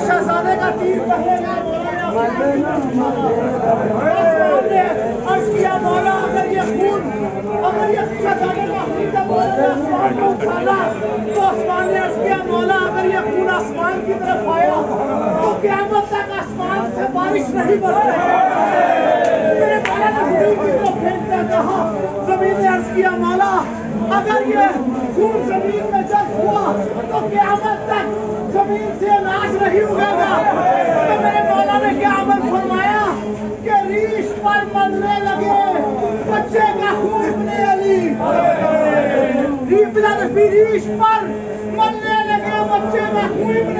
شہزادے کا تیر عرض کیا مولا اگر یہ خون اگر یہ شہزادے کا خون جب آسمان کو تو آسمان نے عرض کیا مولا اگر یہ خون آسمان کی طرف آیا تو قیامت تک بارش نہیں برس رہی میرے مولا نے زمین کی طرف پھینکتے کہا زمین نے عرض کیا مولا اگر یہ خون زمین میں جب ہوا تو قیامت تک زمین سے اناج نہیں اگے گا تو میرے مولا نے کیا عمل فرمایا کہ ریش پر ملنے لگے بچے کا خون۔ ابن علی ریش پر ملنے لگے بچے کا خون ابن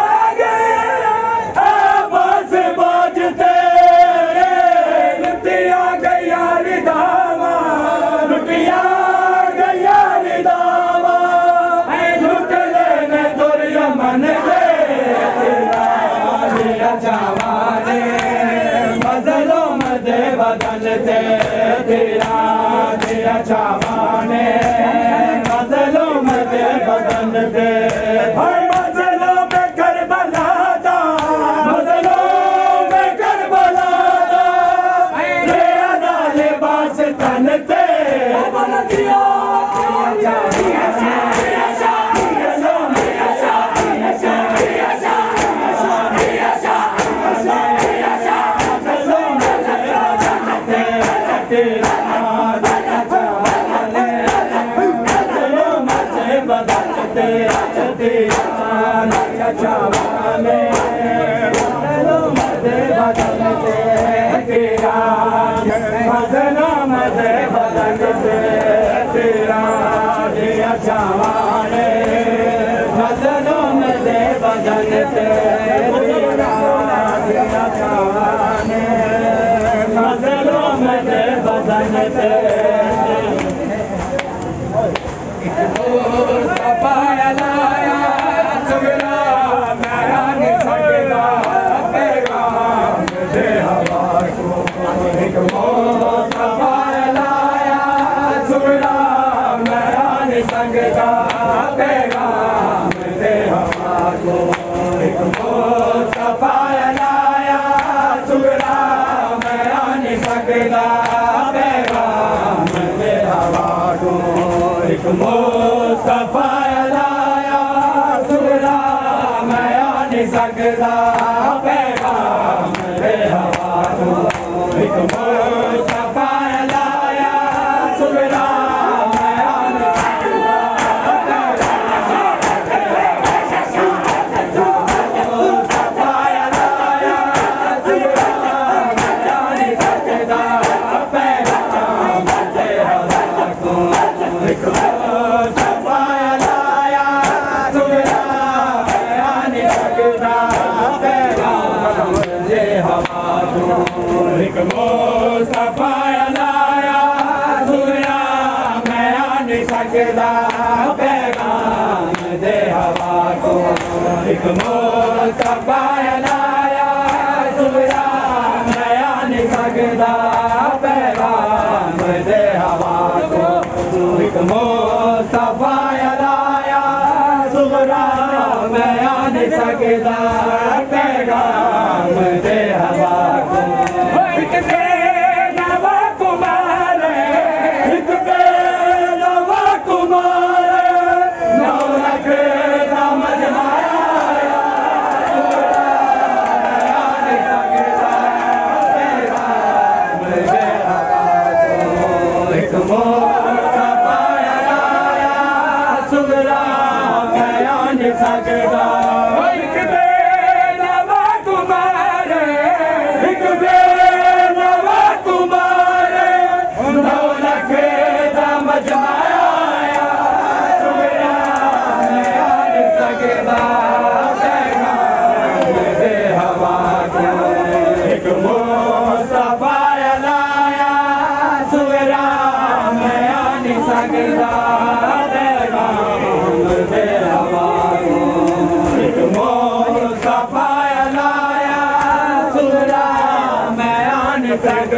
بدلو مدے بدل دے تیرا تیرا جوانے بدلو مدے بدل Tchau, tchau. نہیں سکتا پیغام Bye. Oke,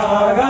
Saga